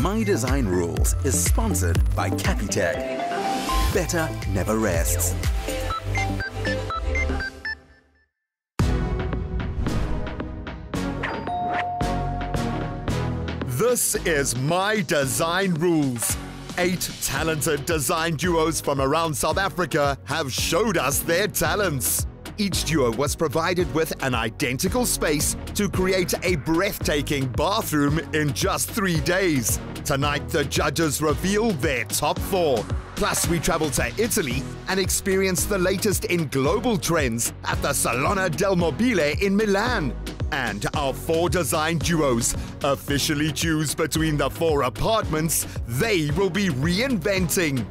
My Design Rules is sponsored by Capitec. Better never rests. This is My Design Rules. Eight talented design duos from around South Africa have showed us their talents. Each duo was provided with an identical space to create a breathtaking bathroom in just three days. Tonight, the judges reveal their top four. Plus, we travel to Italy and experience the latest in global trends at the Salone del Mobile in Milan. And our four design duos officially choose between the four apartments they will be reinventing.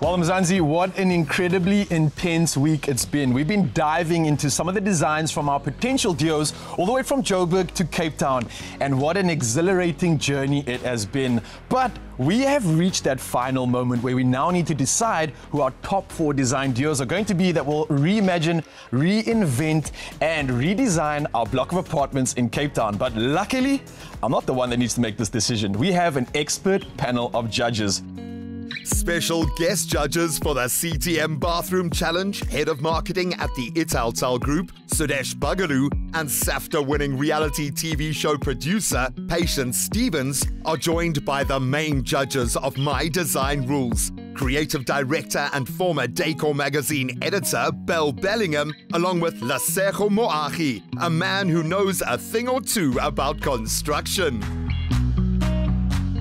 Well, Mzansi, what an incredibly intense week it's been. We've been diving into some of the designs from our potential duos all the way from Joburg to Cape Town. And what an exhilarating journey it has been. But we have reached that final moment where we now need to decide who our top four design duos are going to be that will reimagine, reinvent, and redesign our block of apartments in Cape Town. But luckily, I'm not the one that needs to make this decision. We have an expert panel of judges. Special guest judges for the CTM Bathroom Challenge, Head of Marketing at the Italtile Group, Sudesh Bagalu, and SAFTA winning reality TV show producer, Patience Stevens, are joined by the main judges of My Design Rules. Creative director and former Decor magazine editor Bielle Bellingham, along with Lesego Moagi, a man who knows a thing or two about construction.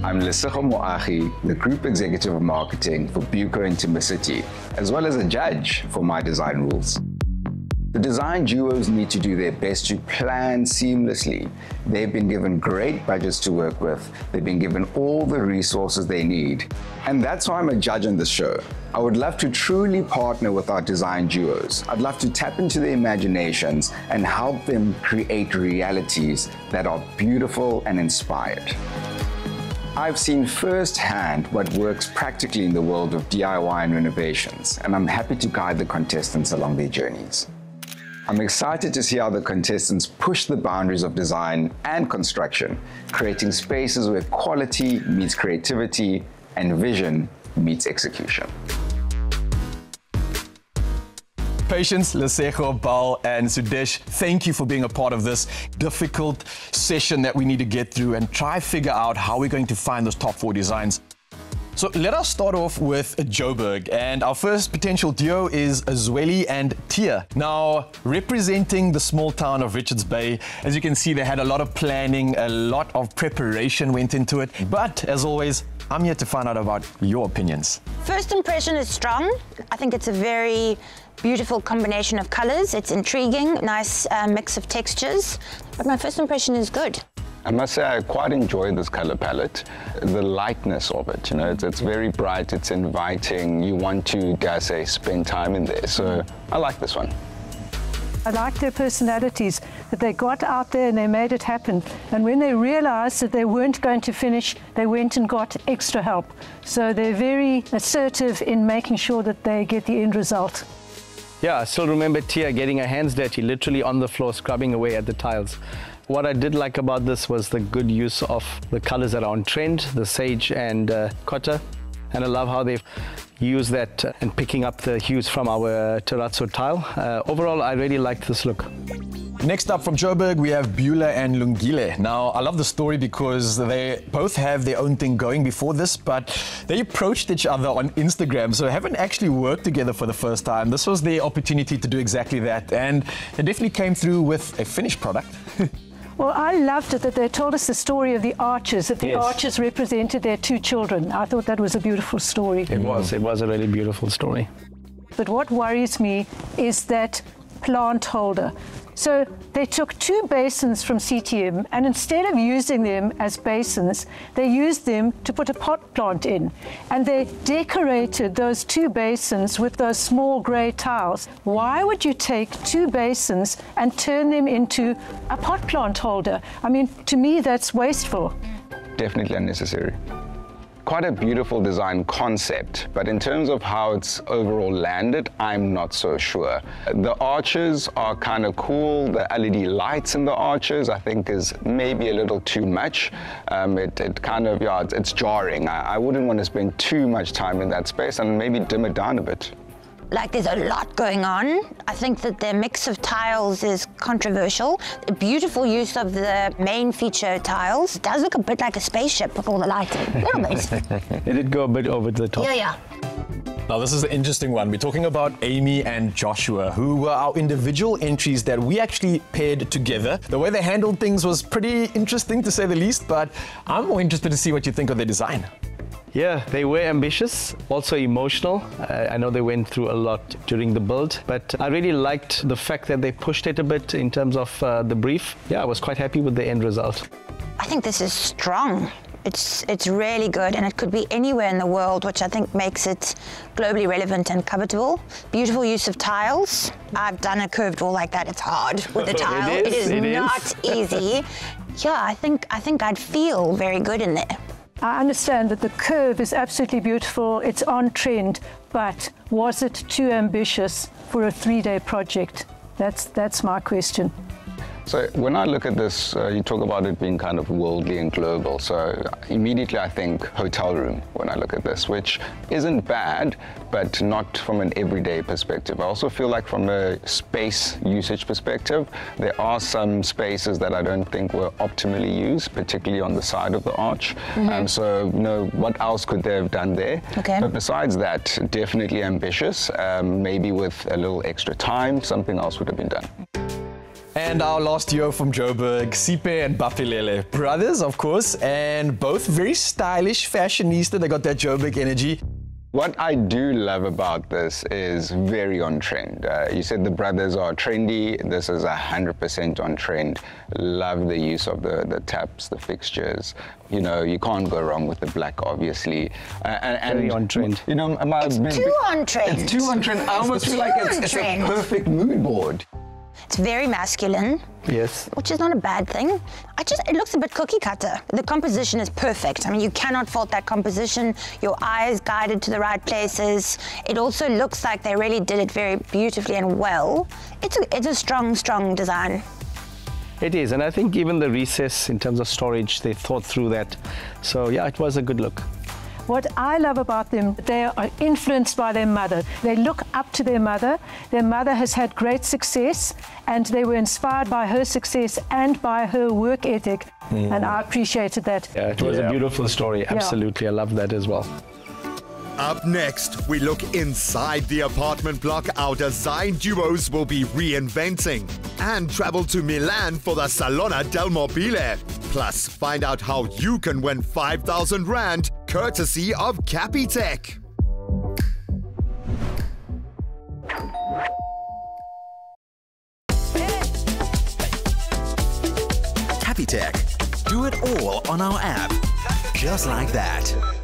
I'm Lesego Moagi, the Group Executive of Marketing for Buco Intimicity, as well as a judge for My Design Rules. The design duos need to do their best to plan seamlessly. They've been given great budgets to work with. They've been given all the resources they need. And that's why I'm a judge on the show. I would love to truly partner with our design duos. I'd love to tap into their imaginations and help them create realities that are beautiful and inspired. I've seen firsthand what works practically in the world of DIY and renovations, and I'm happy to guide the contestants along their journeys. I'm excited to see how the contestants push the boundaries of design and construction, creating spaces where quality meets creativity and vision meets execution. Patience, Lesego, Bal, and Sudesh, thank you for being a part of this difficult session that we need to get through and try figure out how we're going to find those top four designs. So let us start off with Joburg, and our first potential duo is Zweli and Tia. Now, representing the small town of Richards Bay, as you can see, they had a lot of planning, a lot of preparation went into it. But as always, I'm here to find out about your opinions. First impression is strong. I think it's a very beautiful combination of colors. It's intriguing, nice uh, mix of textures. But my first impression is good. I must say I quite enjoy this color palette, the lightness of it, you know, it's, it's very bright, it's inviting, you want to, dare say, spend time in there, so I like this one. I like their personalities, that they got out there and they made it happen. And when they realized that they weren't going to finish, they went and got extra help. So they're very assertive in making sure that they get the end result. Yeah, I still remember Tia getting her hands dirty, literally on the floor, scrubbing away at the tiles. What I did like about this was the good use of the colors that are on trend, the sage and uh, cotta. And I love how they've used that and picking up the hues from our terrazzo tile. Uh, overall, I really liked this look. Next up from Joburg, we have Beulah and Lungile. Now, I love the story because they both have their own thing going before this, but they approached each other on Instagram, so haven't actually worked together for the first time. This was their opportunity to do exactly that, and they definitely came through with a finished product. Well, I loved it that they told us the story of the archers, that the Yes. archers represented their two children. I thought that was a beautiful story. It was, it was a really beautiful story. But what worries me is that plant holder. So they took two basins from CTM and instead of using them as basins, they used them to put a pot plant in. And they decorated those two basins with those small grey tiles. Why would you take two basins and turn them into a pot plant holder? I mean, to me, that's wasteful. Definitely unnecessary. Quite a beautiful design concept, but in terms of how it's overall landed, I'm not so sure. The arches are kind of cool. The LED lights in the arches, I think, is maybe a little too much. Um, it, it, kind of, yeah, it's, it's jarring. I, I wouldn't want to spend too much time in that space and maybe dim it down a bit like there's a lot going on. I think that their mix of tiles is controversial. The beautiful use of the main feature tiles it does look a bit like a spaceship with all the lighting. A little bit. it did go a bit over the top. Yeah, yeah. Now, this is the interesting one. We're talking about Amy and Joshua, who were our individual entries that we actually paired together. The way they handled things was pretty interesting, to say the least, but I'm more interested to see what you think of their design. Yeah, they were ambitious, also emotional. I know they went through a lot during the build, but I really liked the fact that they pushed it a bit in terms of uh, the brief. Yeah, I was quite happy with the end result. I think this is strong. It's it's really good, and it could be anywhere in the world, which I think makes it globally relevant and covetable. Beautiful use of tiles. I've done a curved wall like that. It's hard with the tile. it is, it is it not is. easy. Yeah, I think I think I'd feel very good in there. I understand that the curve is absolutely beautiful, it's on trend, but was it too ambitious for a three day project? That's, that's my question. So when I look at this, uh, you talk about it being kind of worldly and global. So immediately I think hotel room when I look at this, which isn't bad, but not from an everyday perspective. I also feel like from a space usage perspective, there are some spaces that I don't think were optimally used, particularly on the side of the arch. Mm-hmm. Um, so you know, what else could they have done there? Okay. But besides that, definitely ambitious. Um, maybe with a little extra time, something else would have been done. And our last duo from Joburg, Sipe and Bafilele. Brothers, of course, and both very stylish, fashionista. They got that Joburg energy. What I do love about this is very on trend. Uh, you said the brothers are trendy. This is 100% on trend. Love the use of the, the taps, the fixtures. You know, you can't go wrong with the black, obviously. Uh, and, very on trend. You know, my, it's too on trend. It's too on trend. I almost feel like it's, it's a perfect mood board. It's very masculine. Yes. Which is not a bad thing. I just it looks a bit cookie cutter. The composition is perfect. I mean, you cannot fault that composition. Your eye is guided to the right places. It also looks like they really did it very beautifully and well. It's a it's a strong, strong design. It is, and I think even the recess in terms of storage, they thought through that. So yeah, it was a good look. What I love about them, they are influenced by their mother. They look up to their mother. Their mother has had great success, and they were inspired by her success and by her work ethic. Mm. And I appreciated that. Yeah, it was yeah. a beautiful story. Absolutely. Yeah. I love that as well. Up next, we look inside the apartment block our design duos will be reinventing and travel to Milan for the Salone del Mobile. Plus, find out how you can win 5,000 Rand courtesy of Capitec. Capitec. Do it all on our app. Just like that.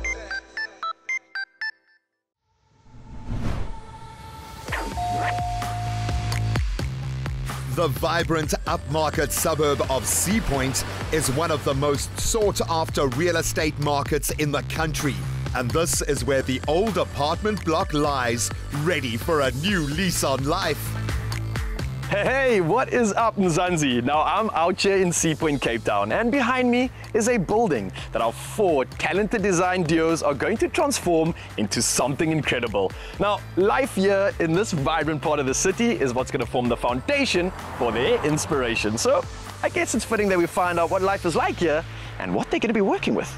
The vibrant upmarket suburb of Sea Point is one of the most sought after real estate markets in the country. And this is where the old apartment block lies, ready for a new lease on life. Hey, what is up Mzansi? Now I'm out here in Sea Point, Cape Town and behind me is a building that our four talented design duos are going to transform into something incredible. Now, life here in this vibrant part of the city is what's going to form the foundation for their inspiration. So I guess it's fitting that we find out what life is like here and what they're going to be working with.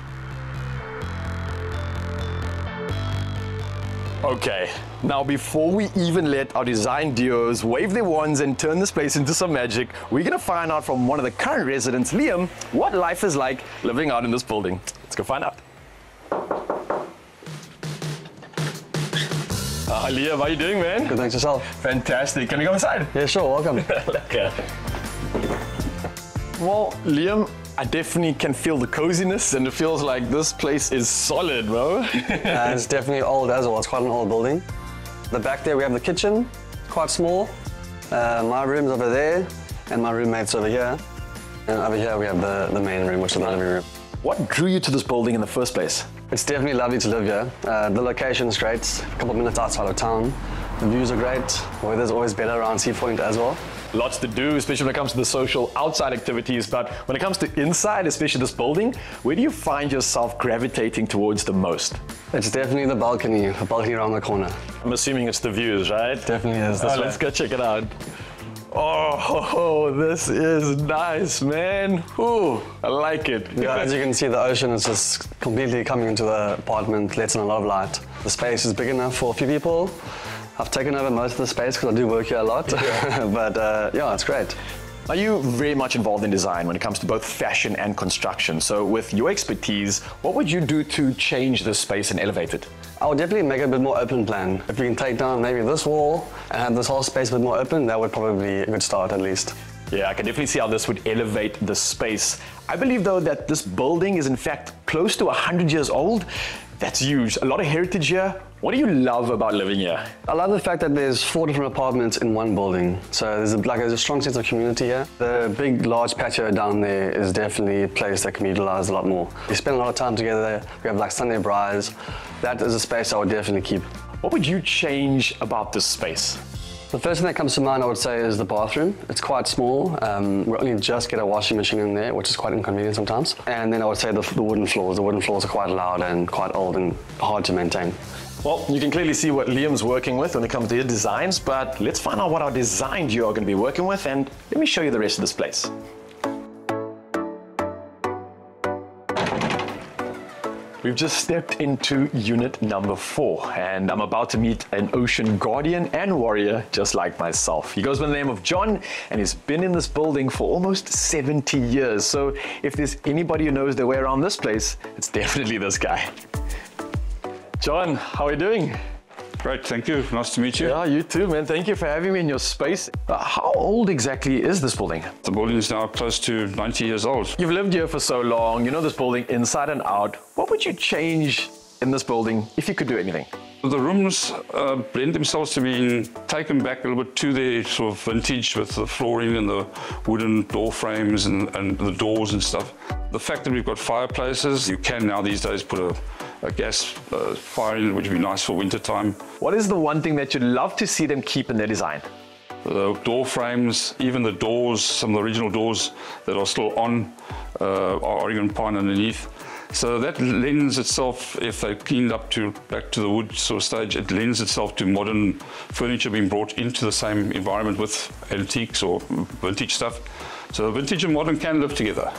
Okay, now before we even let our design duos wave their wands and turn this place into some magic, we're gonna find out from one of the current residents, Liam, what life is like living out in this building. Let's go find out. Ah, Liam, how are you doing, man? Good, thanks yourself. Fantastic. Can we go inside? Yeah, sure, welcome. okay. Well, Liam, I definitely can feel the coziness and it feels like this place is solid, bro. uh, it's definitely old as well. It's quite an old building. The back there we have the kitchen, quite small. Uh, my room's over there and my roommate's over here. And over here we have the, the main room, which is the living room. What drew you to this building in the first place? It's definitely lovely to live here. Uh, the location is great, a couple of minutes outside of town. The views are great. The weather's always better around Sea Point as well. Lots to do, especially when it comes to the social outside activities. But when it comes to inside, especially this building, where do you find yourself gravitating towards the most? It's definitely the balcony, the balcony around the corner. I'm assuming it's the views, right? Definitely is. Let's go check it out. Oh, this is nice, man. Ooh, I like it. Yeah, as you can see, the ocean is just completely coming into the apartment, letting a lot of light. The space is big enough for a few people. I've taken over most of the space because I do work here a lot. but uh, yeah, it's great. Are you very much involved in design when it comes to both fashion and construction? So, with your expertise, what would you do to change this space and elevate it? I would definitely make it a bit more open plan. If we can take down maybe this wall and have this whole space a bit more open, that would probably be a good start at least. Yeah, I can definitely see how this would elevate the space. I believe, though, that this building is in fact close to 100 years old. That's huge. A lot of heritage here. What do you love about living here? I love the fact that there's four different apartments in one building. So there's a, like, there's a strong sense of community here. The big, large patio down there is definitely a place that can be utilized a lot more. We spend a lot of time together there. We have like Sunday brides. That is a space I would definitely keep. What would you change about this space? The first thing that comes to mind, I would say, is the bathroom. It's quite small. Um, we only just get a washing machine in there, which is quite inconvenient sometimes. And then I would say the, the wooden floors. The wooden floors are quite loud and quite old and hard to maintain. Well, you can clearly see what Liam's working with when it comes to his designs, but let's find out what our design you are going to be working with, and let me show you the rest of this place. We've just stepped into unit number four, and I'm about to meet an ocean guardian and warrior just like myself. He goes by the name of John, and he's been in this building for almost 70 years. So if there's anybody who knows their way around this place, it's definitely this guy. John, how are you doing? Great, thank you. Nice to meet you. Yeah, you too, man. Thank you for having me in your space. Uh, how old exactly is this building? The building is now close to 90 years old. You've lived here for so long, you know this building inside and out. What would you change in this building if you could do anything? The rooms uh, blend themselves to being taken back a little bit to their sort of vintage with the flooring and the wooden door frames and, and the doors and stuff. The fact that we've got fireplaces, you can now these days put a, a gas uh, fire which would be nice for winter time. What is the one thing that you'd love to see them keep in their design? The door frames, even the doors, some of the original doors that are still on uh, are Oregon pine underneath. So that lends itself, if they cleaned up to back to the wood sort of stage, it lends itself to modern furniture being brought into the same environment with antiques or vintage stuff. So vintage and modern can live together.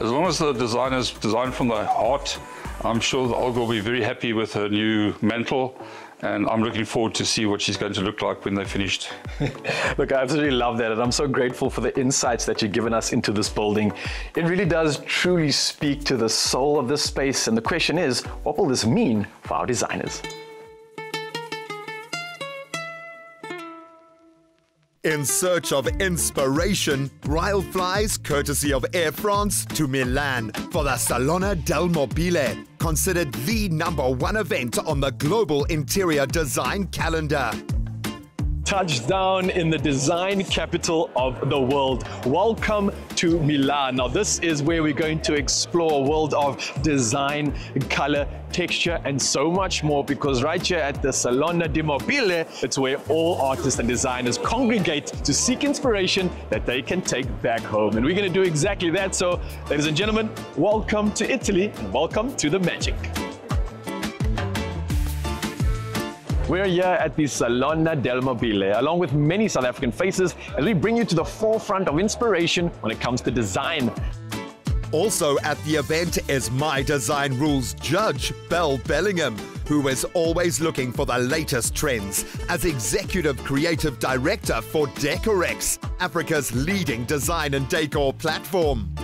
As long as the designer's designed from the heart, I'm sure Olga will be very happy with her new mantle and I'm looking forward to see what she's going to look like when they're finished. Look, I absolutely love that, and I'm so grateful for the insights that you've given us into this building. It really does truly speak to the soul of this space, and the question is, what will this mean for our designers? In search of inspiration, Ryle flies courtesy of Air France to Milan for the Salone del Mobile, considered the number one event on the global interior design calendar. Touchdown in the design capital of the world. Welcome to Milan. Now, this is where we're going to explore a world of design, color, texture, and so much more because right here at the Salone di Mobile, it's where all artists and designers congregate to seek inspiration that they can take back home. And we're going to do exactly that. So, ladies and gentlemen, welcome to Italy and welcome to the magic. We're here at the Salone del Mobile, along with many South African faces, as we bring you to the forefront of inspiration when it comes to design. Also at the event is My Design Rules judge, Bielle Bellingham, who is always looking for the latest trends as Executive Creative Director for Decorex, Africa's leading design and decor platform.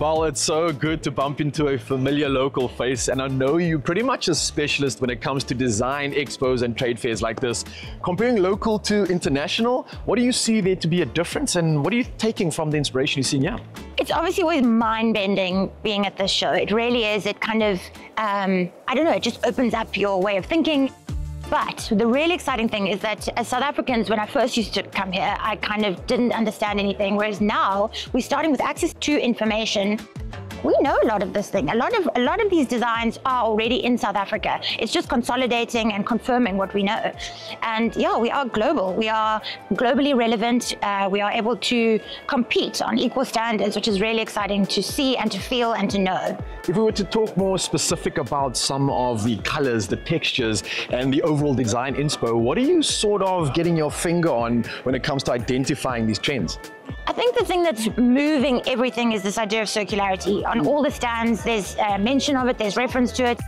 Well, it's so good to bump into a familiar local face, and I know you're pretty much a specialist when it comes to design expos and trade fairs like this. Comparing local to international, what do you see there to be a difference, and what are you taking from the inspiration you're seeing here? It's obviously always mind-bending being at this show. It really is. It kind of, um, I don't know, it just opens up your way of thinking. But the really exciting thing is that as South Africans, when I first used to come here, I kind of didn't understand anything. Whereas now we're starting with access to information we know a lot of this thing. A lot of a lot of these designs are already in South Africa. It's just consolidating and confirming what we know. And yeah, we are global. We are globally relevant. Uh, we are able to compete on equal standards, which is really exciting to see and to feel and to know. If we were to talk more specific about some of the colors, the textures, and the overall design inspo, what are you sort of getting your finger on when it comes to identifying these trends? I think the thing that's moving everything is this idea of circularity. On all the stands, there's a mention of it, there's reference to it.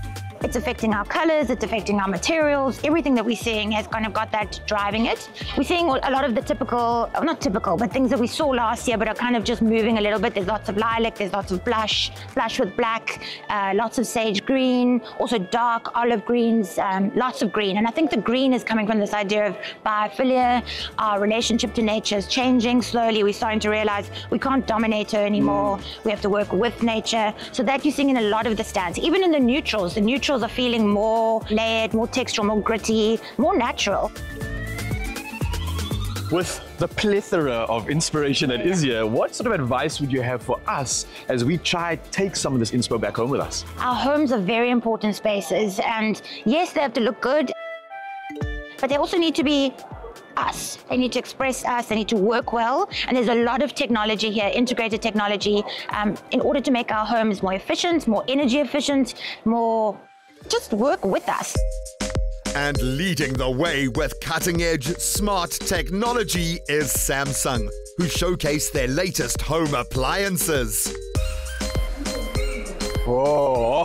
It's affecting our colors, it's affecting our materials. Everything that we're seeing has kind of got that driving it. We're seeing a lot of the typical, not typical, but things that we saw last year, but are kind of just moving a little bit. There's lots of lilac, there's lots of blush, blush with black, uh, lots of sage green, also dark olive greens, um, lots of green. And I think the green is coming from this idea of biophilia. Our relationship to nature is changing slowly. We're starting to realize we can't dominate her anymore. We have to work with nature. So that you're seeing in a lot of the stands, even in the neutrals. The neutrals are feeling more layered, more textural, more gritty, more natural. With the plethora of inspiration that is here, what sort of advice would you have for us as we try to take some of this inspo back home with us? Our homes are very important spaces, and yes, they have to look good, but they also need to be us. They need to express us, they need to work well, and there's a lot of technology here, integrated technology, um, in order to make our homes more efficient, more energy efficient, more just work with us. And leading the way with cutting edge smart technology is Samsung, who showcase their latest home appliances. Whoa, oh,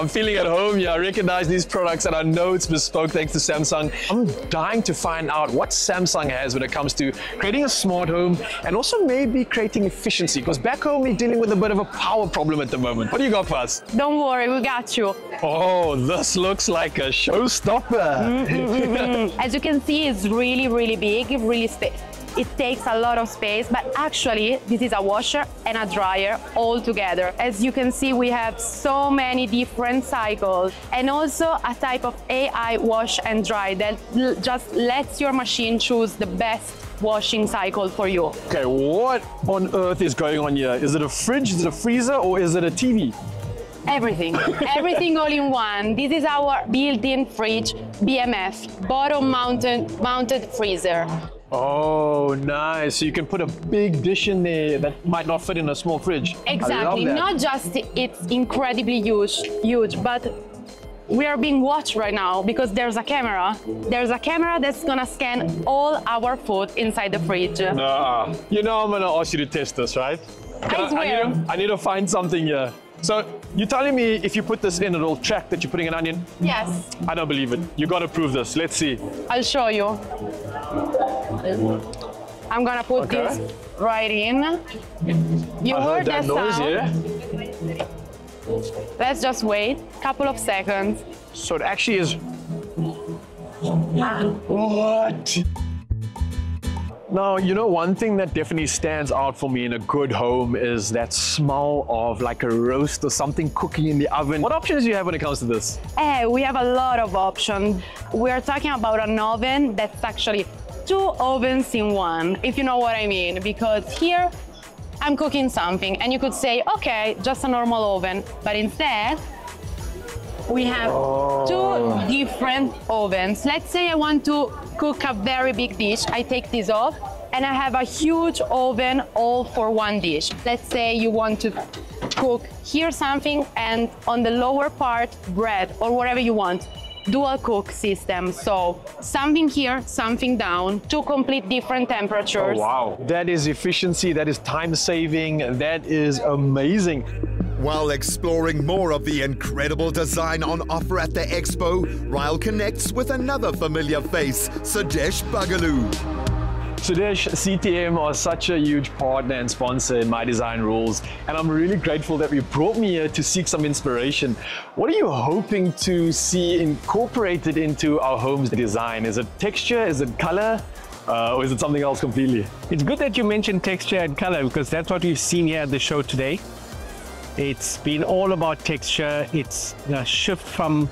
I'm feeling at home here. I recognize these products and I know it's bespoke thanks to Samsung. I'm dying to find out what Samsung has when it comes to creating a smart home and also maybe creating efficiency because back home we're dealing with a bit of a power problem at the moment. What do you got for us? Don't worry, we got you. Oh, this looks like a showstopper. Mm As you can see, it's really, really big, really space it takes a lot of space, but actually this is a washer and a dryer all together. As you can see, we have so many different cycles and also a type of AI wash and dry that just lets your machine choose the best washing cycle for you. Okay, what on earth is going on here? Is it a fridge, is it a freezer, or is it a TV? Everything, everything all in one. This is our built-in fridge, BMF, bottom mounted, mounted freezer. Oh, nice. So you can put a big dish in there that might not fit in a small fridge. Exactly. Not just it's incredibly huge, huge, but we are being watched right now because there's a camera. There's a camera that's gonna scan all our food inside the fridge. Nah. You know I'm gonna ask you to test this, right? I, I, I, need to, I need to find something here. So you're telling me if you put this in, it'll track that you're putting an onion? Yes. I don't believe it. You gotta prove this. Let's see. I'll show you. I'm gonna put okay. this right in. You I heard, that, that noise, sound? Yeah? Let's just wait a couple of seconds. So it actually is. What? Now, you know, one thing that definitely stands out for me in a good home is that smell of like a roast or something cooking in the oven. What options do you have when it comes to this? Eh, we have a lot of options. We are talking about an oven that's actually two ovens in one, if you know what I mean, because here I'm cooking something and you could say, okay, just a normal oven, but instead we have oh. two different ovens. Let's say I want to cook a very big dish. I take this off and I have a huge oven all for one dish. Let's say you want to cook here something and on the lower part bread or whatever you want dual cook system. So something here, something down, two complete different temperatures. Oh, wow. That is efficiency, that is time saving, that is amazing. While exploring more of the incredible design on offer at the expo, Ryle connects with another familiar face, Sudesh Bagalu. Sudesh, CTM are such a huge partner and sponsor in My Design Rules, and I'm really grateful that you brought me here to seek some inspiration. What are you hoping to see incorporated into our home's design? Is it texture? Is it color? Uh, or is it something else completely? It's good that you mentioned texture and color because that's what we've seen here at the show today. It's been all about texture. It's a shift from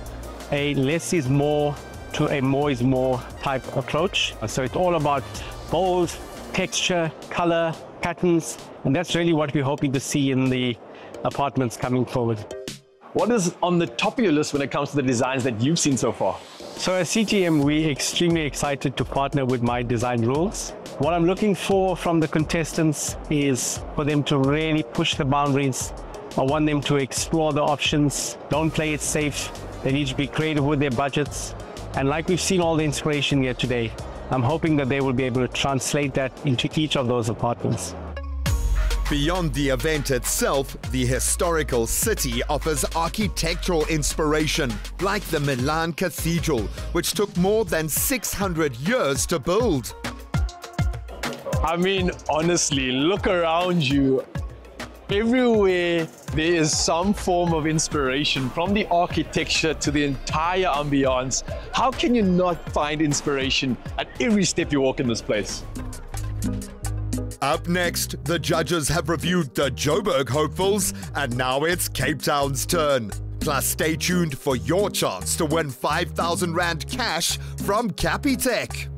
a less is more to a more is more type approach. So it's all about bold texture, color, patterns, and that's really what we're hoping to see in the apartments coming forward. What is on the top of your list when it comes to the designs that you've seen so far? So at CTM, we're extremely excited to partner with My Design Rules. What I'm looking for from the contestants is for them to really push the boundaries. I want them to explore the options, don't play it safe. They need to be creative with their budgets. And like we've seen all the inspiration here today, I'm hoping that they will be able to translate that into each of those apartments. Beyond the event itself, the historical city offers architectural inspiration, like the Milan Cathedral, which took more than 600 years to build. I mean, honestly, look around you. Everywhere there is some form of inspiration from the architecture to the entire ambiance. How can you not find inspiration at every step you walk in this place? Up next, the judges have reviewed the Joburg hopefuls, and now it's Cape Town's turn. Plus, stay tuned for your chance to win 5,000 Rand cash from Capitec.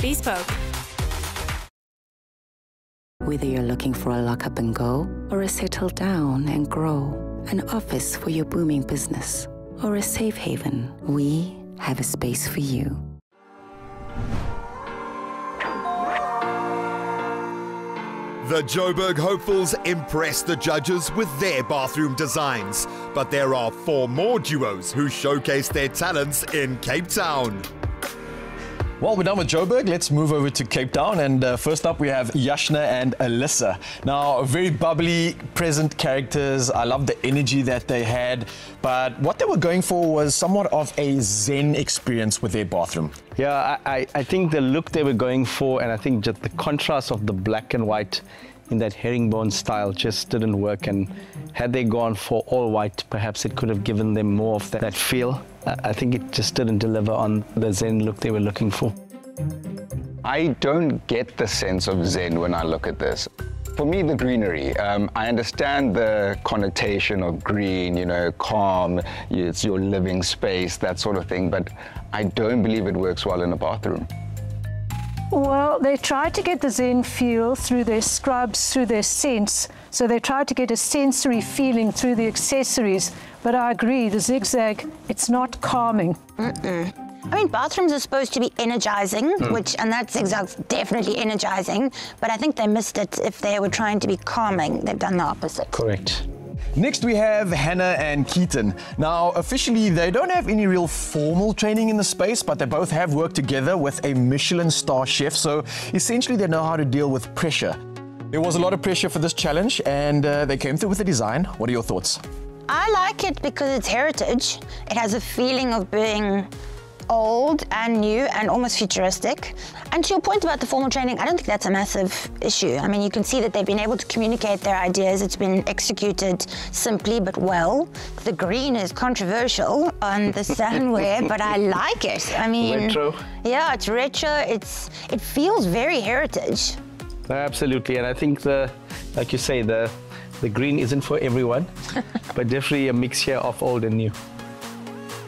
Bespoke. Whether you're looking for a lock up and go, or a settle down and grow, an office for your booming business, or a safe haven, we have a space for you. The Joburg hopefuls impressed the judges with their bathroom designs, but there are four more duos who showcase their talents in Cape Town. Well, we're done with Joburg. Let's move over to Cape Town. And uh, first up, we have Yashna and Alyssa. Now, very bubbly, present characters. I love the energy that they had. But what they were going for was somewhat of a Zen experience with their bathroom. Yeah, I, I, I think the look they were going for, and I think just the contrast of the black and white in that herringbone style just didn't work. And had they gone for all white, perhaps it could have given them more of that, that feel. I think it just didn't deliver on the Zen look they were looking for. I don't get the sense of Zen when I look at this. For me, the greenery, um, I understand the connotation of green, you know, calm, it's your living space, that sort of thing, but I don't believe it works well in a bathroom. Well, they tried to get the Zen feel through their scrubs, through their scents. So they tried to get a sensory feeling through the accessories. But I agree, the zigzag, it's not calming. Mm-mm. I mean, bathrooms are supposed to be energizing, mm. which, and that zigzag's definitely energizing, but I think they missed it if they were trying to be calming. They've done the opposite. Correct. Next, we have Hannah and Keaton. Now, officially, they don't have any real formal training in the space, but they both have worked together with a Michelin star chef, so essentially, they know how to deal with pressure. There was a lot of pressure for this challenge, and uh, they came through with the design. What are your thoughts? I like it because it's heritage. It has a feeling of being old and new and almost futuristic. And to your point about the formal training, I don't think that's a massive issue. I mean, you can see that they've been able to communicate their ideas. It's been executed simply but well. The green is controversial on the sunwear, but I like it. I mean, retro. Yeah, it's retro. It's it feels very heritage. Absolutely, and I think the, like you say, the the green isn't for everyone, but definitely a mixture of old and new.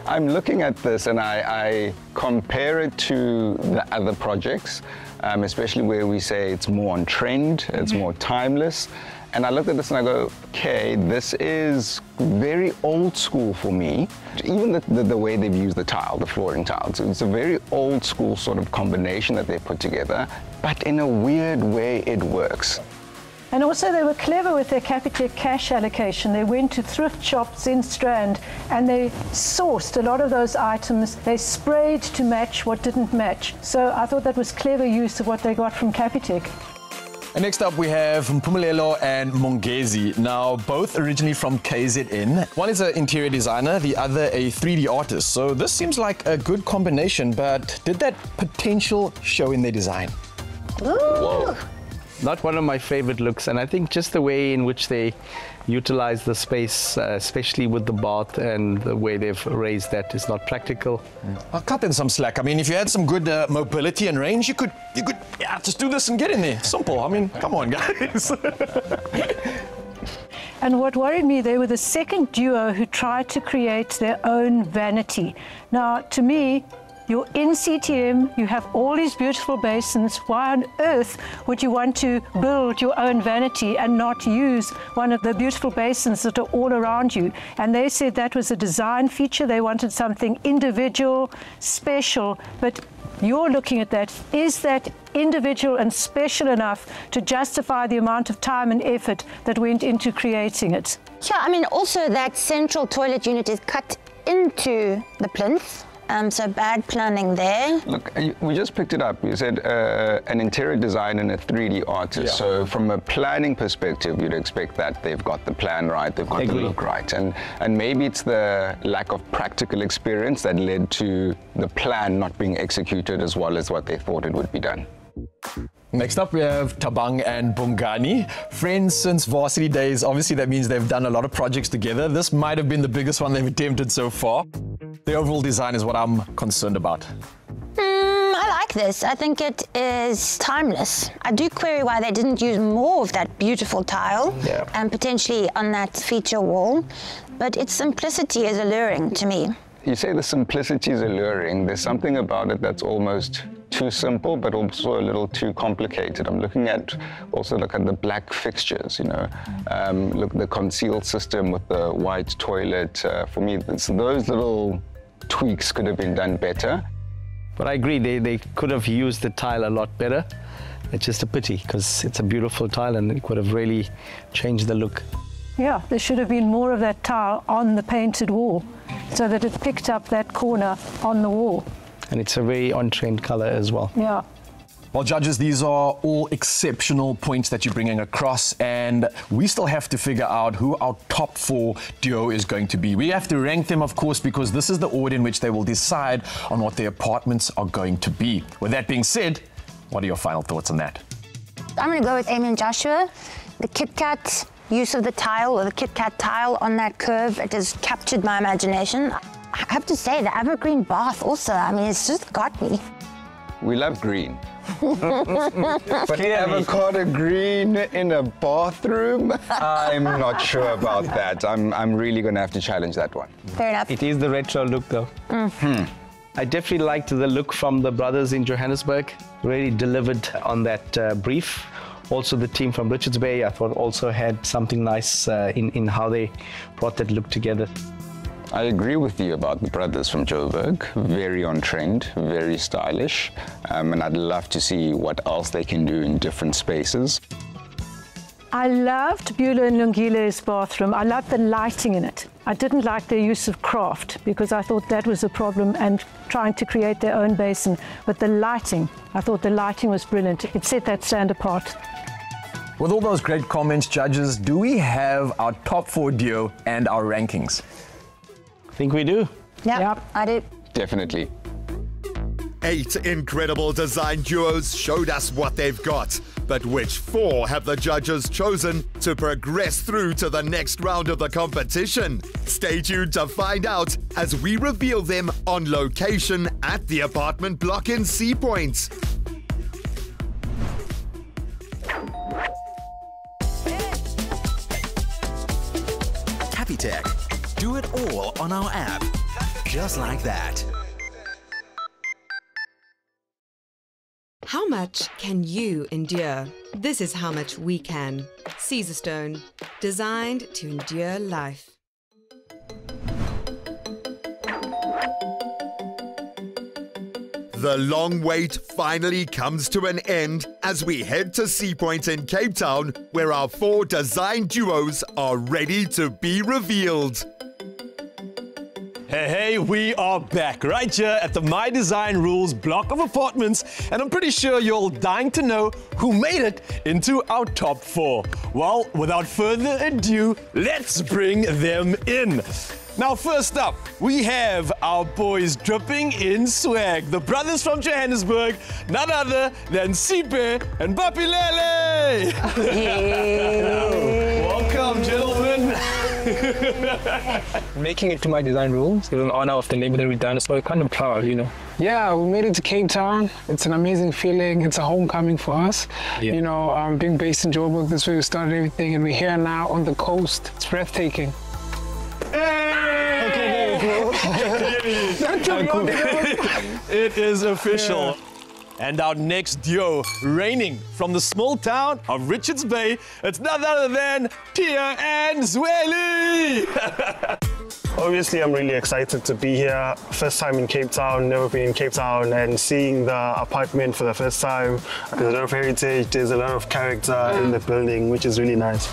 I'm looking at this and I, I compare it to the other projects, um, especially where we say it's more on trend, it's mm-hmm. more timeless. And I look at this and I go, okay, this is very old school for me. Even the, the, the, way they've used the tile, the flooring tiles, it's a very old school sort of combination that they put together, but in a weird way it works. And also they were clever with their Capitec cash allocation. They went to thrift shops in Strand and they sourced a lot of those items. They sprayed to match what didn't match. So I thought that was clever use of what they got from Capitec. And next up, we have Mpumelelo and Mongezi. Now, both originally from KZN. One is an interior designer, the other a 3D artist. So this seems like a good combination, but did that potential show in their design? Ooh. Whoa not one of my favorite looks. And I think just the way in which they utilize the space, uh, especially with the bath and the way they've raised that is not practical. Mm. I'll cut them some slack. I mean, if you had some good uh, mobility and range, you could, you could, yeah, just do this and get in there. Simple. I mean, come on, guys. And what worried me, they were the second duo who tried to create their own vanity. Now, to me, you're in CTM, you have all these beautiful basins. Why on earth would you want to build your own vanity and not use one of the beautiful basins that are all around you? And they said that was a design feature. They wanted something individual, special, but you're looking at that. Is that individual and special enough to justify the amount of time and effort that went into creating it? Yeah, I mean, also that central toilet unit is cut into the plinth. Um, so bad planning there. Look, we just picked it up. You said uh, an interior design and a 3D artist. Yeah. So from a planning perspective, you'd expect that they've got the plan right, they've got the look right, and and maybe it's the lack of practical experience that led to the plan not being executed as well as what they thought it would be done. Next up, we have Tabang and Bongani. Friends since varsity days. Obviously, that means they've done a lot of projects together. This might have been the biggest one they've attempted so far. The overall design is what I'm concerned about. Mm, I like this. I think it is timeless. I do query why they didn't use more of that beautiful tile yeah. and potentially on that feature wall, but its simplicity is alluring to me. You say the simplicity is alluring. There's something about it that's almost too simple, but also a little too complicated. I'm looking at also look at the black fixtures, you know, um, look the concealed system with the white toilet. Uh, for me, those little tweaks could have been done better. But I agree, they, they could have used the tile a lot better. It's just a pity because it's a beautiful tile and it could have really changed the look. Yeah, there should have been more of that tile on the painted wall so that it picked up that corner on the wall. And it's a very on-trend color as well. Yeah. Well, judges, these are all exceptional points that you're bringing across, and we still have to figure out who our top four duo is going to be. We have to rank them, of course, because this is the order in which they will decide on what their apartments are going to be. With that being said, what are your final thoughts on that? I'm going to go with Amy and Joshua. The Kit Kat use of the tile or the Kit Kat tile on that curve, it has captured my imagination. I have to say, the evergreen bath also, I mean, it's just got me. We love green. but avocado green in a bathroom? I'm not sure about that. I'm, I'm really going to have to challenge that one. Fair enough. It is the retro look, though. Mm. Hmm. I definitely liked the look from the brothers in Johannesburg. Really delivered on that uh, brief. Also, the team from Richards Bay, I thought, also had something nice uh, in, in how they brought that look together. I agree with you about the brothers from Joburg. Very on trend, very stylish, um, and I'd love to see what else they can do in different spaces. I loved Beulah and Lungile's bathroom. I loved the lighting in it. I didn't like their use of craft because I thought that was a problem and trying to create their own basin. But the lighting, I thought the lighting was brilliant. It set that stand apart. With all those great comments, judges, do we have our top four duo and our rankings? Think we do. Yeah, yep. I do. Definitely. Eight incredible design duos showed us what they've got. But which four have the judges chosen to progress through to the next round of the competition? Stay tuned to find out as we reveal them on location at the apartment block in Sea Point. Capitec do it all on our app. Just like that. How much can you endure? This is how much we can. Caesarstone, designed to endure life. The long wait finally comes to an end as we head to Sea Point in Cape Town, where our four design duos are ready to be revealed. Hey, hey, we are back right here at the My Design Rules block of apartments, and I'm pretty sure you're all dying to know who made it into our top four. Well, without further ado, let's bring them in. Now, first up, we have our boys dripping in swag. The brothers from Johannesburg, none other than Sipe and Bapilele. Welcome, gentlemen. Making it to my design rules is an honor of the neighborhood we've done, so I'm kind of proud, you know. Yeah, we made it to Cape Town. It's an amazing feeling. It's a homecoming for us. Yeah. You know, um, being based in Joburg, this is where we started everything, and we're here now on the coast. It's breathtaking. it is official. And our next duo, reigning from the small town of Richards Bay, it's none other than Tia and Zweli. Obviously, I'm really excited to be here. First time in Cape Town, never been in Cape Town, and seeing the apartment for the first time. There's a lot of heritage, there's a lot of character in the building, which is really nice.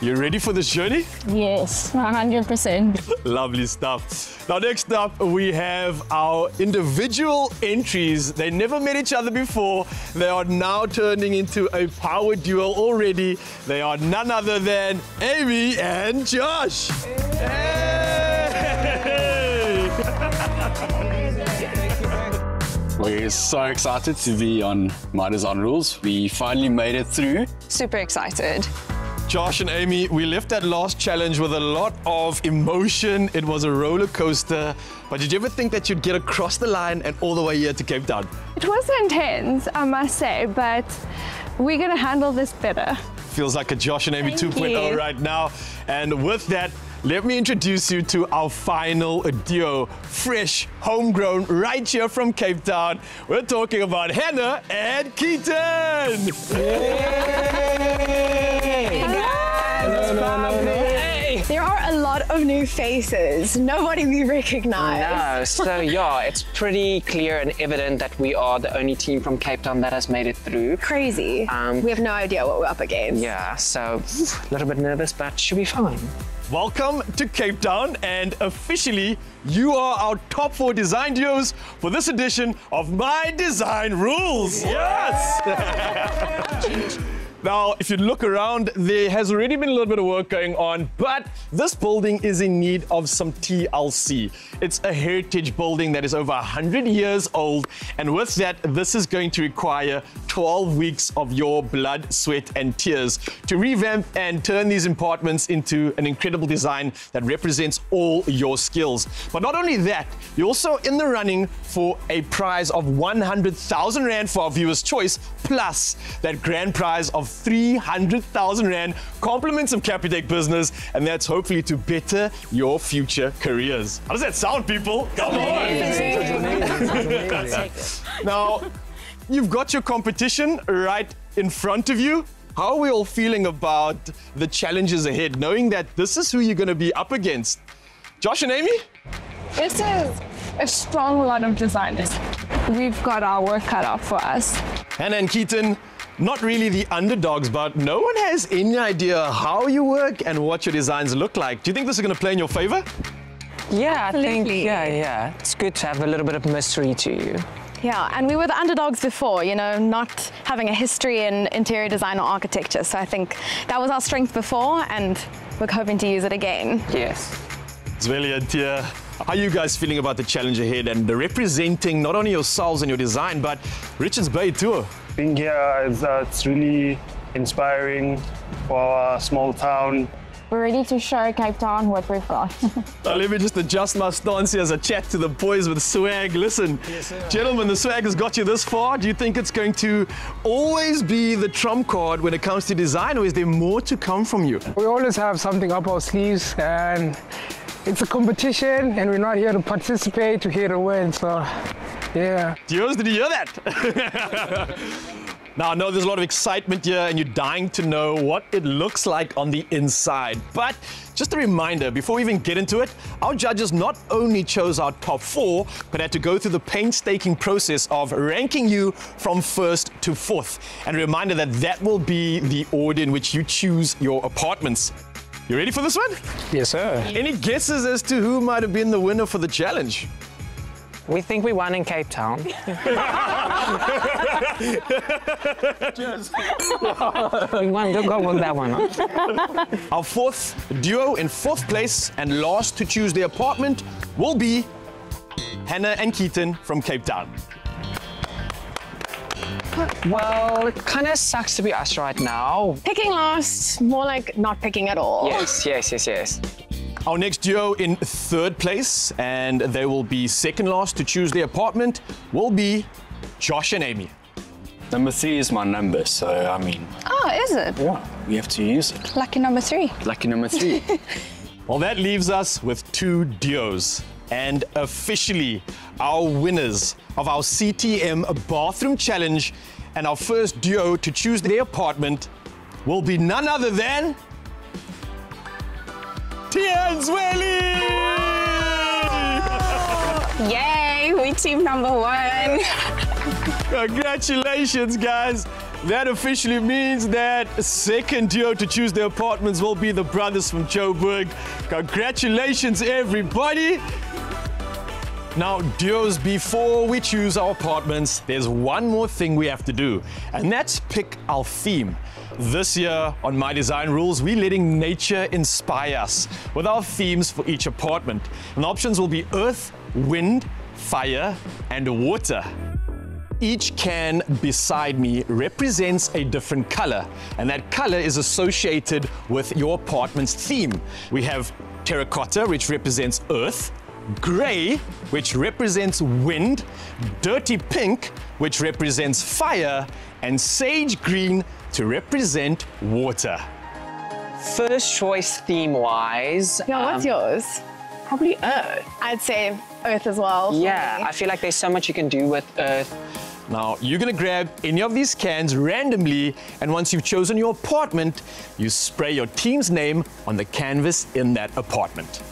You ready for this journey? Yes, 100%. Lovely stuff. Now, next up, we have our individual entries. They never met each other before. They are now turning into a power duo already. They are none other than Amy and Josh. Hey! We're so excited to be on My Design Rules. We finally made it through. Super excited. Josh and Amy, we left that last challenge with a lot of emotion. It was a roller coaster. But did you ever think that you'd get across the line and all the way here to Cape Town? It was intense, I must say, but we're going to handle this better. Feels like a Josh and Amy 2.0 right now. And with that, let me introduce you to our final duo, fresh, homegrown, right here from Cape Town. We're talking about Hannah and Keaton. There are a lot of new faces. Nobody we recognize. No, so yeah, it's pretty clear and evident that we are the only team from Cape Town that has made it through. Crazy. Um, we have no idea what we're up against. Yeah, so a little bit nervous, but should be fine. Welcome to Cape Town, and officially, you are our top four design duos for this edition of My Design Rules. Yes! Now, if you look around, there has already been a little bit of work going on, but this building is in need of some TLC. It's a heritage building that is over 100 years old, and with that, this is going to require 12 weeks of your blood, sweat, and tears to revamp and turn these apartments into an incredible design that represents all your skills. But not only that, you're also in the running for a prize of 100,000 Rand for our viewers' choice, plus that grand prize of 300,000 Rand, compliments of Capitec Business, and that's hopefully to better your future careers. How does that sound, people? Come on! now, you've got your competition right in front of you. How are we all feeling about the challenges ahead, knowing that this is who you're going to be up against? Josh and Amy? This is a strong lot of designers. We've got our work cut out for us. Hannah and Keaton, not really the underdogs, but no one has any idea how you work and what your designs look like. Do you think this is going to play in your favor? Yeah, I think, yeah, yeah. It's good to have a little bit of mystery to you. Yeah, and we were the underdogs before, you know, not having a history in interior design or architecture. So I think that was our strength before, and we're hoping to use it again. Yes. Zweli and Tia, how are you guys feeling about the challenge ahead and representing not only yourselves and your design, but Richards Bay too? Being here is uh, it's really inspiring for our small town. We're ready to show Cape Town what we've got. Now, let me just adjust my stance here as I chat to the boys with swag. Listen, gentlemen, the swag has got you this far. Do you think it's going to always be the trump card when it comes to design, or is there more to come from you? We always have something up our sleeves, and it's a competition, and we're not here to participate, we're here to win. So, yeah. Dios, did you hear that? Now, I know there's a lot of excitement here and you're dying to know what it looks like on the inside. But just a reminder, before we even get into it, our judges not only chose our top four, but had to go through the painstaking process of ranking you from first to fourth. And a reminder that that will be the order in which you choose your apartments. You ready for this one? Yes, sir. Any guesses as to who might have been the winner for the challenge? We think we won in Cape Town. we won, go, go with that one. Our fourth duo in fourth place and last to choose the apartment will be Hannah and Keaton from Cape Town. Well, it kind of sucks to be us right now. Picking last, more like not picking at all. Yes, yes, yes, yes. Our next duo in third place, and they will be second last to choose their apartment, will be Josh and Amy. Number three is my number, so I mean, Oh, is it? yeah, we have to use it. Lucky number three. Lucky number three. Well, that leaves us with two duos. And officially, our winners of our CTM Bathroom Challenge and our first duo to choose their apartment will be none other than. Tianzweli! Yay, we team number one. Congratulations, guys. That officially means that second duo to choose their apartments will be the brothers from Joburg. Congratulations, everybody. Now, duos, before we choose our apartments, there's one more thing we have to do, and that's pick our theme. This year on My Design Rules, we're letting nature inspire us with our themes for each apartment. And the options will be earth, wind, fire, and water. Each can beside me represents a different color, and that color is associated with your apartment's theme. We have terracotta, which represents earth, gray, which represents wind, dirty pink, which represents fire, and sage green to represent water. First choice theme wise. Yeah, what's um, yours? Probably Earth. I'd say Earth as well. Yeah, me. I feel like there's so much you can do with Earth. Now, you're gonna grab any of these cans randomly, and once you've chosen your apartment, you spray your team's name on the canvas in that apartment.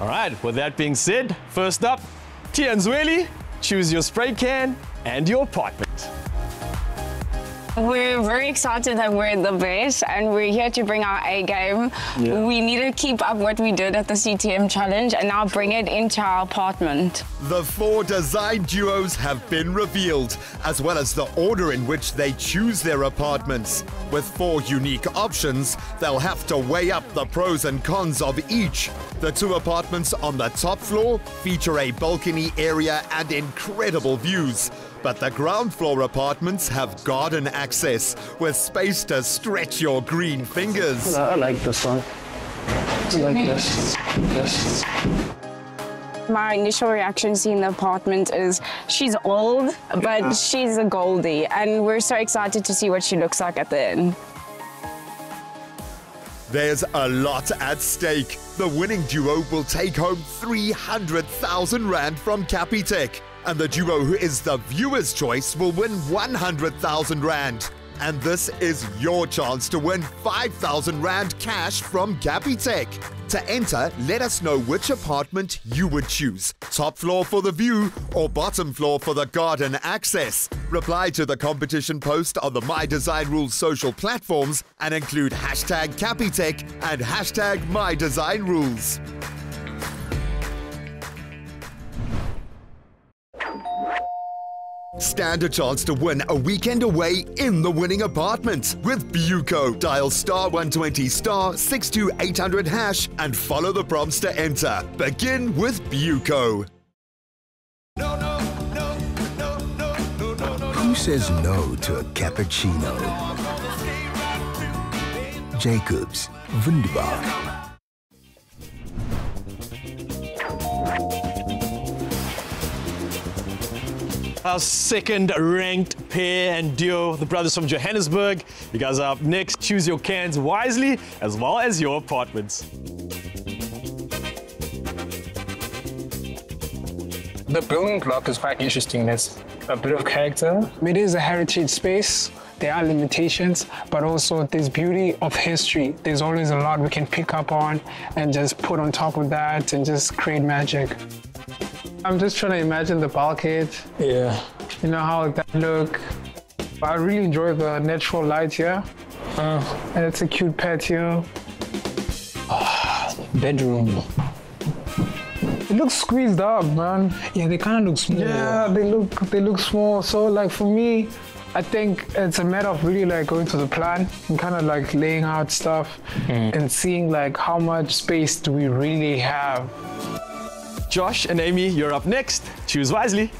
All right, with that being said, first up, Tianzweli, choose your spray can and your apartment. We're very excited that we're the best and we're here to bring our A game. Yeah. We need to keep up what we did at the CTM challenge and now bring it into our apartment. The four design duos have been revealed, as well as the order in which they choose their apartments. With four unique options, they'll have to weigh up the pros and cons of each. The two apartments on the top floor feature a balcony area and incredible views. But the ground floor apartments have garden access, with space to stretch your green fingers. I like this one. I like this. This. My initial reaction seeing the apartment is she's old, but she's a Goldie and we're so excited to see what she looks like at the end. There's a lot at stake. The winning duo will take home 300,000 Rand from Capitec. And the duo who is the viewer's choice will win 100,000 Rand. And this is your chance to win 5,000 Rand cash from Capitec. To enter, let us know which apartment you would choose. Top floor for the view or bottom floor for the garden access. Reply to the competition post on the My Design Rules social platforms and include hashtag Capitec and hashtag My Design Rules. Stand a chance to win a weekend away in the winning apartment with Buco. Dial star 120 star 62800 hash and follow the prompts to enter. Begin with Buco. Who says no to a cappuccino? Jacobs, wunderbar. Our second ranked pair and duo, the brothers from Johannesburg. You guys are up next. Choose your cans wisely as well as your apartments. The building block is quite interesting. There's a bit of character. It is a heritage space. There are limitations, but also there's beauty of history. There's always a lot we can pick up on and just put on top of that and just create magic. I'm just trying to imagine the bulkhead. Yeah. You know how that look. I really enjoy the natural light here. Uh, and it's a cute patio. bedroom. It looks squeezed up, man. Yeah, they kind of look small. Yeah, they look they look small. So like for me, I think it's a matter of really like going to the plan and kind of like laying out stuff and seeing like how much space do we really have. Josh and Amy, you're up next. Choose wisely.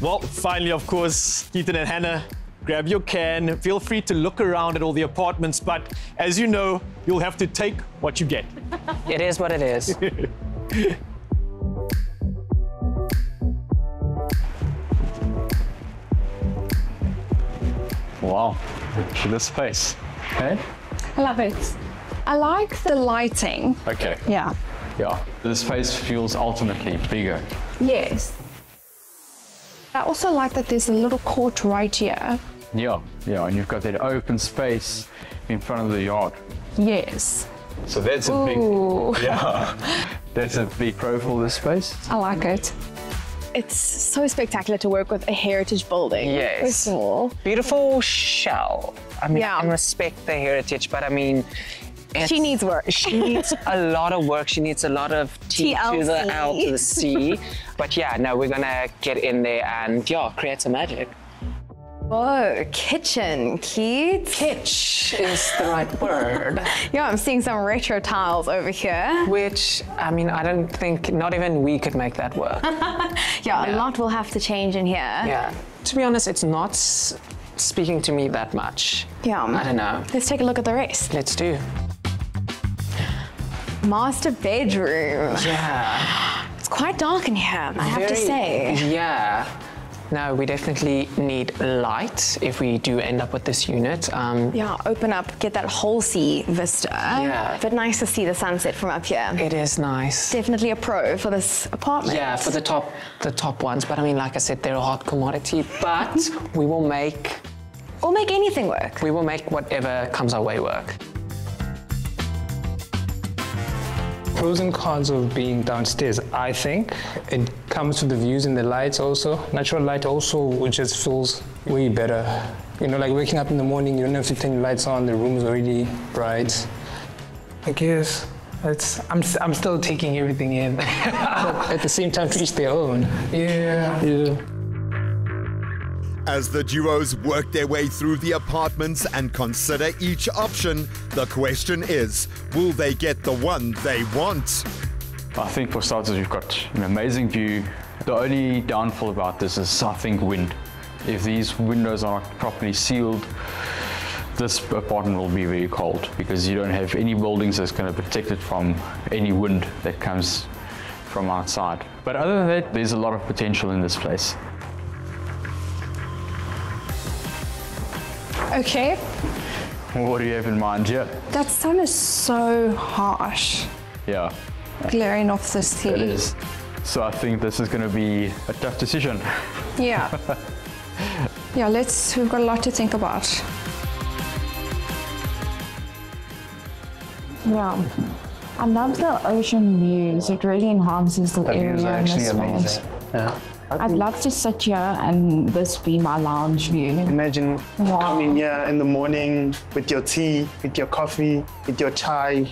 Well, finally, of course, Keaton and Hannah, grab your can. Feel free to look around at all the apartments, but as you know, you'll have to take what you get. It is what it is. Wow, look at this space. Okay. I love it. I like the lighting. Okay. Yeah. Yeah. The space feels ultimately bigger. Yes. I also like that there's a little court right here. Yeah. Yeah. And you've got that open space in front of the yard. Yes. So that's a Ooh. big. Yeah. That's a big pro for this space. I like it. It's so spectacular to work with a heritage building. Yes. First of all. Beautiful shell. I mean, Yeah. I respect the heritage, but I mean, She needs work. She needs a lot of work. She needs a lot of T to the L to the C. but yeah, no, we're gonna get in there and yeah, create some magic. Whoa, kitchen, Keith. Kitsch is the right word. yeah, I'm seeing some retro tiles over here. Which, I mean, I don't think not even we could make that work. Yeah, a lot will have to change in here. yeah. To be honest, it's not speaking to me that much. Yeah. I don't know. Let's take a look at the rest. Let's do. Master bedroom. Yeah. It's quite dark in here, I have to say. Yeah. No, we definitely need light if we do end up with this unit. Um, Yeah, open up, get that whole sea vista. Yeah. But nice to see the sunset from up here. It is nice. Definitely a pro for this apartment. Yeah, for the top, the top ones. But I mean, like I said, they're a hot commodity. But we will make. We'll make anything work. We will make whatever comes our way work. Pros and cons of being downstairs, I think it comes to the views and the lights also. Natural light also just feels way better. You know, like waking up in the morning, you don't have to turn the lights on, the room is already bright. I guess it's, I'm, s- I'm still taking everything in. but at the same time, to each their own. Yeah. yeah. As the duos work their way through the apartments and consider each option, the question is will they get the one they want? I think for starters, you've got an amazing view. The only downfall about this is, I think, wind. If these windows are not properly sealed, this apartment will be very cold because you don't have any buildings that's going to protect it from any wind that comes from outside. But other than that, there's a lot of potential in this place. Okay. What do you have in mind here? That sun is so harsh, Yeah, glaring off this tea. it is. So I think this is going to be a tough decision. Yeah. yeah, let's, we've got a lot to think about. Yeah. I love the ocean views. It really enhances the, The area views are and the actually amazing. Yeah. I'd love to sit here and this be my lounge view. Imagine coming here in the morning with your tea, with your coffee, with your chai,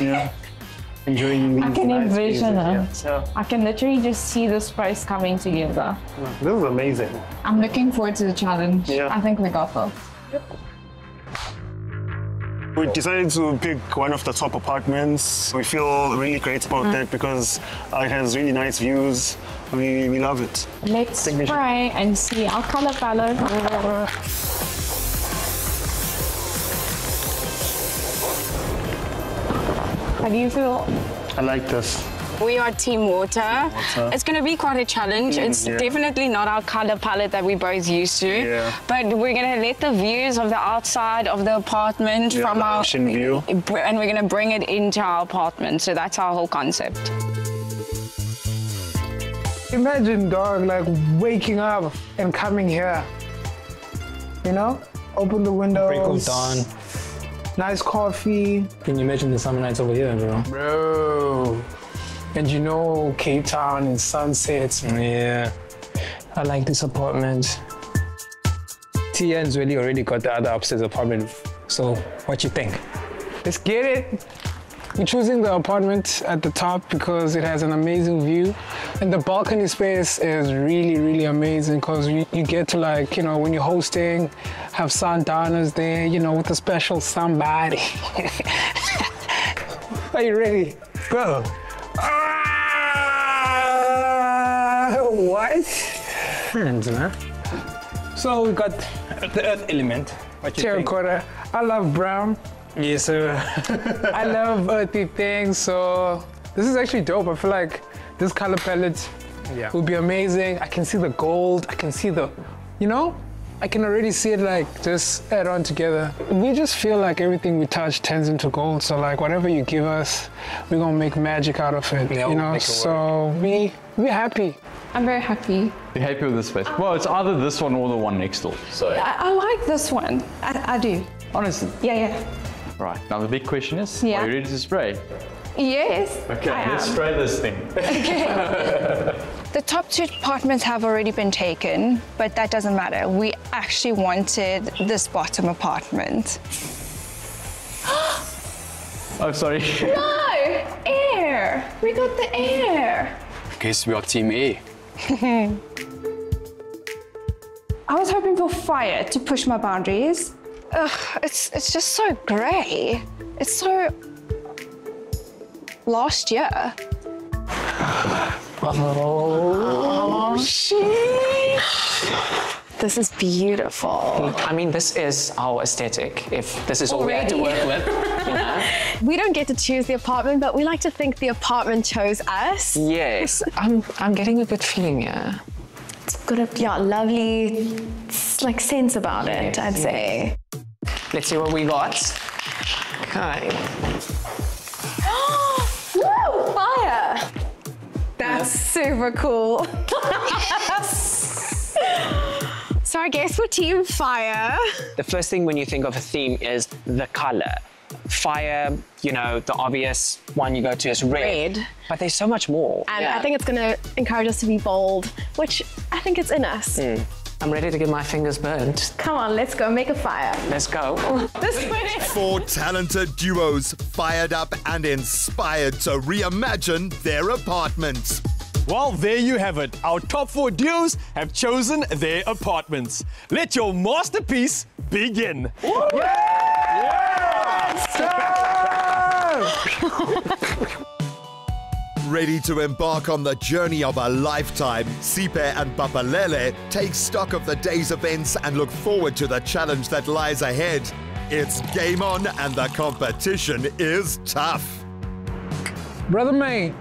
you know, enjoying I can nice envision it. Yeah. I can literally just see the space coming together. this is amazing. I'm looking forward to the challenge. Yeah. I think we got this. We decided to pick one of the top apartments. We feel really great about Mm. that because it has really nice views. We, we love it. Let's try and see our color palette. How do you feel? I like this. We are Team Water. Water. It's going to be quite a challenge. Mm, it's yeah. definitely not our color palette that we're both used to. Yeah. But we're going to let the views of the outside of the apartment Yeah, from the our ocean view. and we're going to bring it into our apartment. So that's our whole concept. Imagine, dog, like waking up and coming here. You know, open the windows. Break of dawn. Nice coffee. Can you imagine the summer nights over here, bro? Bro. And you know, Cape Town and sunsets. Yeah. I like this apartment. Tian's really already got the other upstairs apartment. So, what you think? Let's get it. We're choosing the apartment at the top because it has an amazing view. And the balcony space is really, really amazing because you, you get to like, you know, when you're hosting, have sundowners there, you know, with a special somebody. Are you ready? Go. Ah, what? Hands, man. So we got the earth element. Terracotta. I love brown. Yes, sir. I love earthy things, so this is actually dope. I feel like this color palette Yeah. will be amazing. I can see the gold. I can see the, you know, I can already see it like just add on together. We just feel like everything we touch turns into gold. So like whatever you give us, we're gonna make magic out of it. Yeah, you know, make it work. so we we're happy. I'm very happy. You happy with this space? Well, it's either this one or the one next door. So, I, I like this one. I, I do. honestly. Yeah, yeah. Right. Now the big question is, Yeah. are you ready to spray? Yes. Okay, I let's am. spray this thing. The top two apartments have already been taken, but that doesn't matter. We actually wanted this bottom apartment. oh, sorry. No! Air! We got the air! Guess we are Team A. I was hoping for fire to push my boundaries. Ugh, it's it's just so grey. It's so last year. Oh, shit! This is beautiful. I mean, this is our aesthetic. If this is all we had to work with, you know. We don't get to choose the apartment, but we like to think the apartment chose us. Yes, I'm. Um, I'm getting a good feeling. Yeah. It's got a yeah, lovely like sense about it, I'd say. Let's see what we got. Okay. Woo! Fire! That's super cool. yes! so I guess we're team fire. The first thing when you think of a theme is the color. Fire, you know, the obvious one you go to is red. Red. But there's so much more. And I think it's gonna encourage us to be bold, which I think it's in us. Hmm. I'm ready to get my fingers burnt. Come on, let's go make a fire. Let's go. This way. Four talented duos fired up and inspired to reimagine their apartments. Well, there you have it. Our top four duos have chosen their apartments. Let your masterpiece begin. Ready to embark on the journey of a lifetime, Sipe and Papalele take stock of the day's events and look forward to the challenge that lies ahead. It's game on and the competition is tough. Brother May,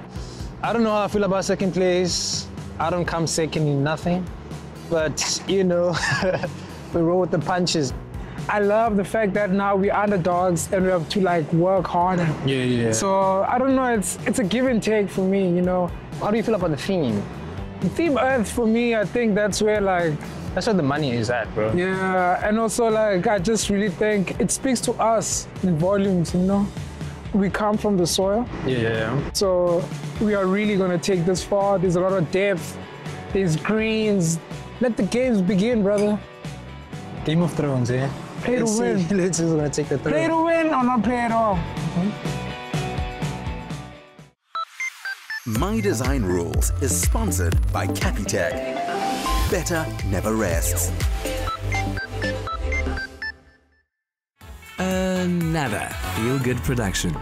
I don't know how I feel about second place. I don't come second in nothing. But, you know, we roll with the punches. I love the fact that now we're underdogs and we have to like work harder. Yeah, yeah. So I don't know, it's it's a give and take for me, you know. How do you feel about the theme? The theme Earth for me, I think that's where like That's where the money is at, bro. yeah, and also like I just really think it speaks to us in volumes, you know. We come from the soil. Yeah. So we are really gonna take this far. There's a lot of depth. There's greens. Let the games begin, brother. Game of Thrones, eh? Play to Let's win. see. Let's just gonna take the throne. Play to win or not play at all. My Design Rules is sponsored by Capitec. Better never rests. Uh, Another feel good production.